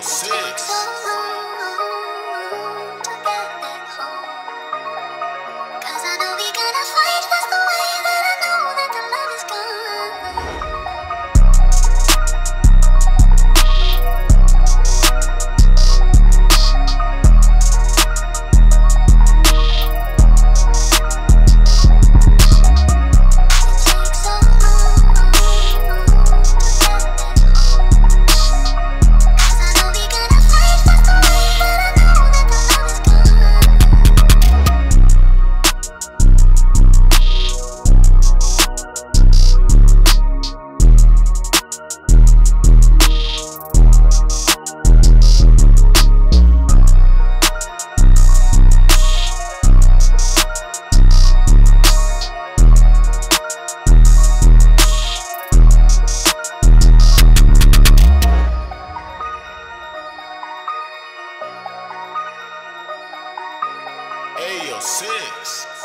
Six. six.